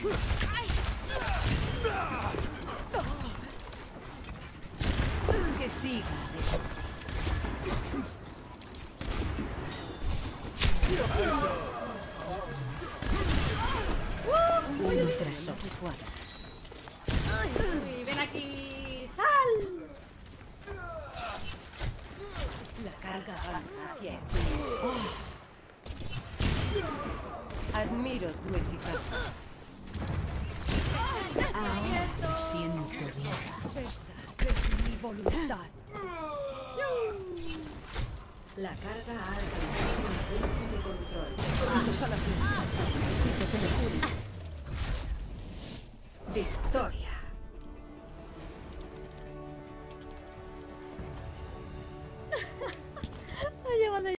Que siga. Uno tras otro. Ven aquí. ¡Sal! La carga avanza hacia Admiro tu eficacia. siento bien. Esta es mi voluntad. La carga ha alcanzado un punto de control. Siento solo Necesito ah. que me Victoria.